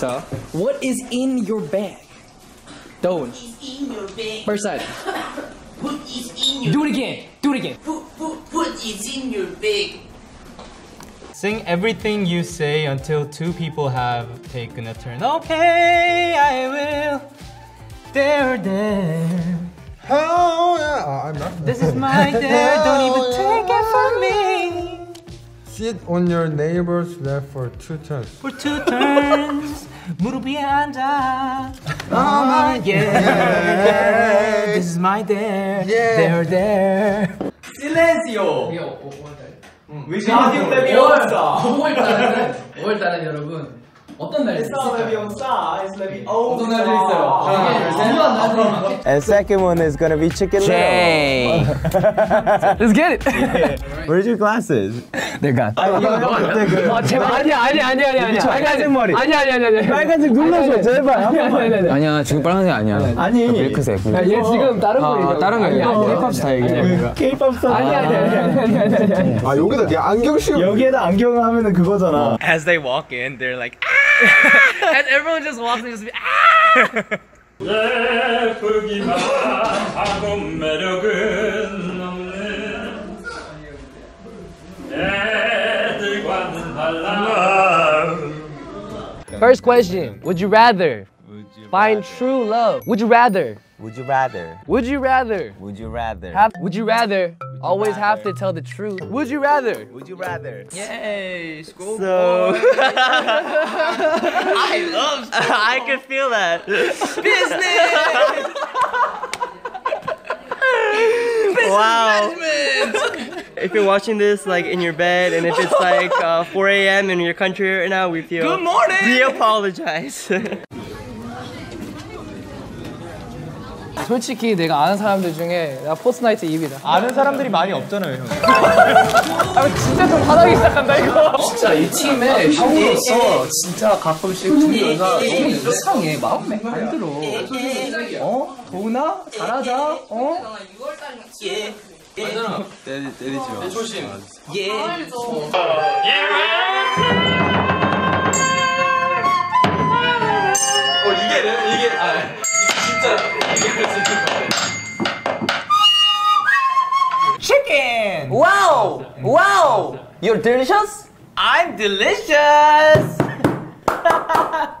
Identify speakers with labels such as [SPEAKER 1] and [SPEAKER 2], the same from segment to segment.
[SPEAKER 1] 자, what is in your bag? Doan.
[SPEAKER 2] in your bag.
[SPEAKER 1] First side.
[SPEAKER 2] Put is in your
[SPEAKER 1] Do it again. Do it again.
[SPEAKER 2] put put put is in your bag.
[SPEAKER 3] Sing everything you say until two people have taken a turn. Okay, I will. There, there.
[SPEAKER 4] Oh, yeah. Oh, I'm not.
[SPEAKER 3] This is my dare. Don't even take it from me.
[SPEAKER 4] Sit on your neighbor's lap for two turns.
[SPEAKER 3] For two turns. 무릎 위에 앉아. Oh my yeah. This is my dare.
[SPEAKER 4] Yeah.
[SPEAKER 3] There, there.
[SPEAKER 5] 실렌시오.
[SPEAKER 1] 이게 5월달.
[SPEAKER 5] 라디오 레비온사.
[SPEAKER 1] 5월달은 5월달은 여러분 어떤 날이 있을까요?
[SPEAKER 5] 레비온사. It's 레비온사.
[SPEAKER 1] 어떤 날이 있어요? 이게 중요한 날들이 많겠죠.
[SPEAKER 6] And second one is gonna be chicken
[SPEAKER 7] Jay.
[SPEAKER 1] Let's get it.
[SPEAKER 6] little. Where's your glasses?
[SPEAKER 1] 아, 제발 아니야 아니야 아니야 아니야 아니야.
[SPEAKER 6] 빨간색 머리.
[SPEAKER 1] 아니야 아니야 아니야. 아니야.
[SPEAKER 6] 빨간색 눌러줘 제발.
[SPEAKER 7] 아니야 지금 빨간색 아니야.
[SPEAKER 6] 아니.
[SPEAKER 7] 밀크색.
[SPEAKER 1] 야, 얘 지금 다른 거
[SPEAKER 7] 아, 다른 거
[SPEAKER 1] 아니야,
[SPEAKER 7] 얘기해. K-pop 스타일 얘기해.
[SPEAKER 6] K-pop 스타.
[SPEAKER 1] 아니야 아니야 아니야 아니야 아니야 아니야 아니야.
[SPEAKER 4] 아, 여기다 내 안경 씌우
[SPEAKER 6] 여기에다 안경을 하면은 그거잖아.
[SPEAKER 3] As they walk in, they're like,
[SPEAKER 1] And everyone just walks and just be ah!
[SPEAKER 8] 예쁘기만 하고 매력은
[SPEAKER 1] First question, would you rather find true love? Would you rather?
[SPEAKER 6] Would you rather?
[SPEAKER 1] Would you rather
[SPEAKER 6] Would you rather?
[SPEAKER 1] have would you rather always have to tell the truth? Would you rather?
[SPEAKER 6] Would you rather?
[SPEAKER 3] Yay, school
[SPEAKER 6] So
[SPEAKER 3] I love I can feel that. Business!
[SPEAKER 9] Wow. If you're watching this like in your bed and if it's like uh, 4 a.m. in your country right now, we feel
[SPEAKER 3] Good morning.
[SPEAKER 9] We apologize.
[SPEAKER 1] 솔직히 내가 아는 사람들 중에 내가 포트나이트 2위다.
[SPEAKER 3] 아는 사람들이 많이 없잖아요, 형.
[SPEAKER 1] 아 진짜 좀 화나기 시작한다 이거. 진짜 이 팀의 형으로서 진짜 가끔씩 준비가 너무 이상해. 마음에 안 들어. 어? 도훈아 잘하자. 어?
[SPEAKER 2] Yeah.
[SPEAKER 5] 어 이게 이게 아 진짜 이게
[SPEAKER 3] Chicken.
[SPEAKER 9] wow! Wow! You're delicious?
[SPEAKER 3] I'm delicious.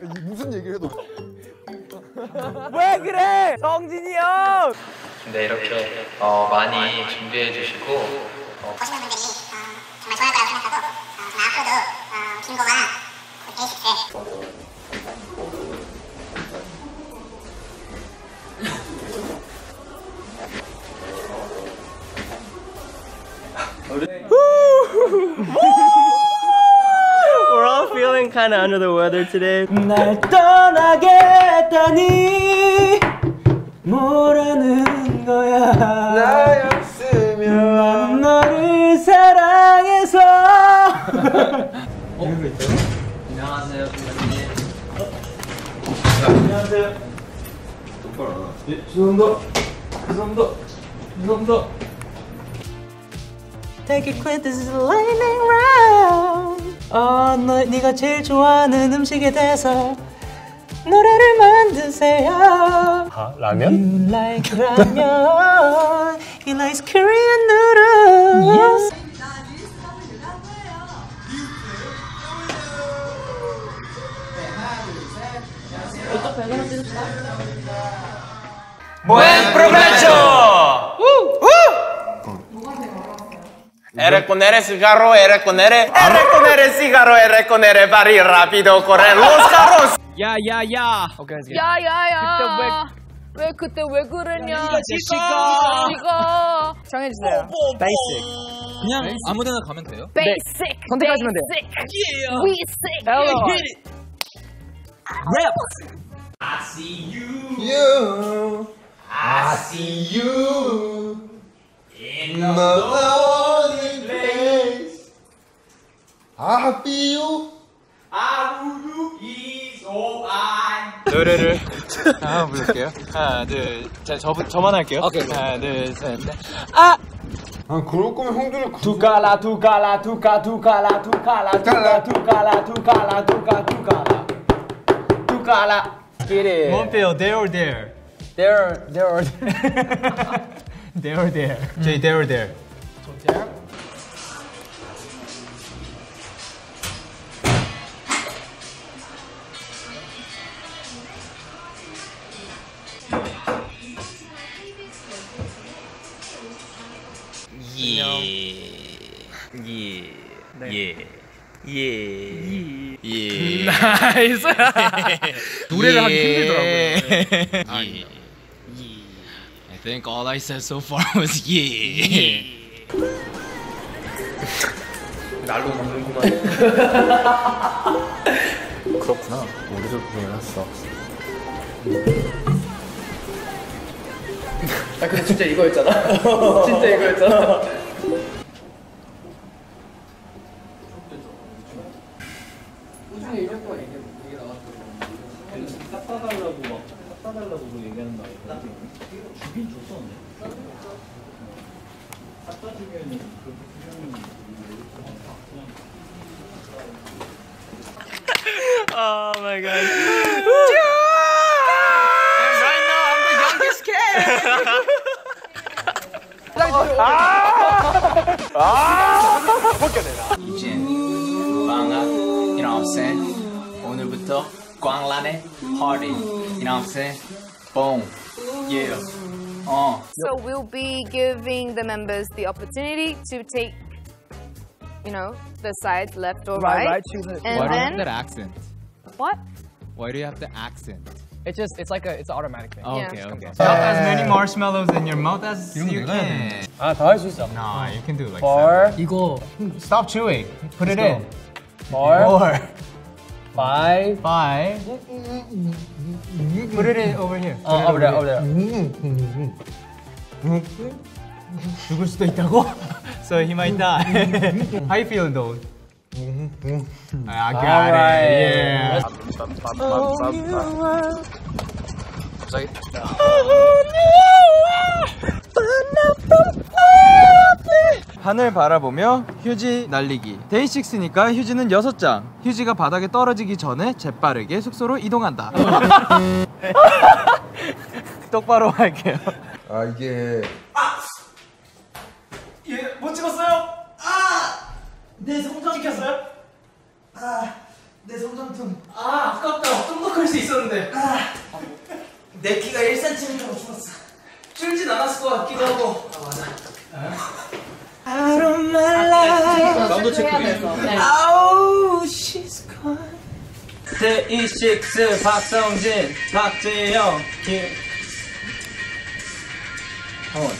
[SPEAKER 4] 무슨 얘기를 해도
[SPEAKER 3] 왜 그래, 성진이 형?
[SPEAKER 10] 네, 이렇게 어, 많이 준비해 주시고 어,
[SPEAKER 11] 보시는 분들이 어, 정말 좋아할 거라고 생각하고 어, 정말 앞으로도 어, 김고와 데이식스
[SPEAKER 9] We're all of under the weather today.
[SPEAKER 3] 날 떠나겠다니 뭐라는 거야
[SPEAKER 4] 나였으면
[SPEAKER 3] 너를 사랑해서
[SPEAKER 10] 안녕하세요 부장님
[SPEAKER 3] 안녕하세요 예, 죄송합니다 죄송합니다 죄송합니다 Take it quick, this is a lightning round 어, 너, 네가 제일 좋아하는 음식에 대해서 노래를 만드세요
[SPEAKER 6] 아 라면?
[SPEAKER 3] You like 라면 He likes Korean noodles yes.
[SPEAKER 6] Buen provecho. Eres con eres cigarro, eres con eres, eres con eres cigarro, eres con eres para ir rápido correr los carros.
[SPEAKER 1] 야 야야. 오케이.
[SPEAKER 12] 야 야 야. 왜 그때 왜 그랬냐?
[SPEAKER 1] 지가.
[SPEAKER 12] 지가. 정해주세요.
[SPEAKER 1] 베이직. 그냥 아무데나 가면 돼요?
[SPEAKER 12] Basic.
[SPEAKER 1] 선택하시면 돼요.
[SPEAKER 12] Basic. We sick.
[SPEAKER 1] 랩.
[SPEAKER 13] I see you.
[SPEAKER 4] You,
[SPEAKER 13] I see you. In
[SPEAKER 4] my I feel you.
[SPEAKER 13] I will is all I.
[SPEAKER 3] 노래를 한번 부를게요. 하나, 둘, 자, 저, 저만 할게요.
[SPEAKER 1] 오케이.
[SPEAKER 3] 하나, 둘, 셋, 넷.
[SPEAKER 4] 아, 그럴 거면 형들을
[SPEAKER 13] 두카라 두카라 두카 두카라 두카라 두카 두카라 두카라 두카 두카라 두카라. It.
[SPEAKER 3] 원필, there or there.
[SPEAKER 13] There, there, or there.
[SPEAKER 3] There or there. 저희 there or there.
[SPEAKER 6] 예, 예, 예, 예.
[SPEAKER 3] nice.
[SPEAKER 1] 노래를 하기 힘들더라고요.
[SPEAKER 3] 예. I think all I said so far was yeah.
[SPEAKER 13] 날로 먹는구만.
[SPEAKER 5] 그렇구나. 우리도 고민했어.
[SPEAKER 13] 아 근데 진짜 이거였잖아. 진짜 이거였잖아.
[SPEAKER 9] Oh my god.
[SPEAKER 5] 이젠 망아, you know what I'm saying? 오늘부터 광란의 party, you know what I'm saying? Boom, yeah, 어.
[SPEAKER 12] So we'll be giving the members the opportunity to take, you know, the sides left or right.
[SPEAKER 1] Right, right, choose it.
[SPEAKER 12] And
[SPEAKER 1] Why do you
[SPEAKER 12] then
[SPEAKER 1] have that accent?
[SPEAKER 12] what?
[SPEAKER 1] Why do you have the accent? It's just it's like a it's an automatic thing.
[SPEAKER 12] Yeah.
[SPEAKER 1] okay, okay.
[SPEAKER 3] Stuff as many marshmallows in your mouth as you can.
[SPEAKER 1] 아, 더 할 수 있어.
[SPEAKER 3] Nah, you can do like
[SPEAKER 1] Four.
[SPEAKER 3] seven. 이거 stop chewing. Put it in.
[SPEAKER 1] Four.
[SPEAKER 3] Four.
[SPEAKER 1] Five.
[SPEAKER 3] Five. Put it in over here. Put it
[SPEAKER 1] 어, over there, over there.
[SPEAKER 3] 죽을 수도 있다고? so he might die. How you feel though? I got it. Yeah.
[SPEAKER 1] 갑자기.
[SPEAKER 14] 하늘 바라보며 휴지 날리기. 데이식스니까 휴지는 6장. 휴지가 바닥에 떨어지기 전에 재빠르게 숙소로 이동한다. 똑바로 할게요.
[SPEAKER 4] 아 이게
[SPEAKER 13] 예, 못 찍었어요? 아! 내 성장 찍혔어요? 아, 내 성장통. 아, 아깝다. 좀 더 클 수 있었는데. 아, 내 키가 1cm로 줄었어. 줄진 않았을 것 같기도 하고. 아, 맞아. I don't mind
[SPEAKER 1] 사운드 체크 위해.
[SPEAKER 13] 아우, she's gone. 데이식스 박성진, 박재영, 김. 어.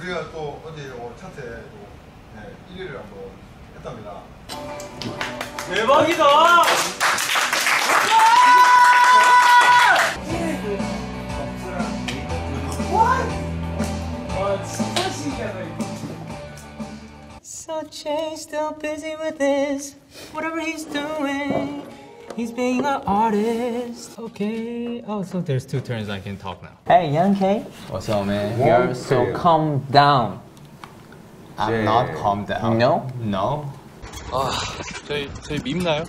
[SPEAKER 4] 우리가 또 어제 요 차트 또 네, 1위를 한번 했답니다.
[SPEAKER 13] 대박이다!
[SPEAKER 3] So Jay's still busy with this, whatever he's doing. He's being an artist. Okay. Oh, so there's two turns I can talk now.
[SPEAKER 1] Hey, Young K.
[SPEAKER 5] What's up, man? You're
[SPEAKER 1] So calm down.
[SPEAKER 5] I'm not calm down.
[SPEAKER 1] No?
[SPEAKER 5] No.
[SPEAKER 3] 저희 저희 밉나요?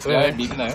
[SPEAKER 3] 저희 밉나요?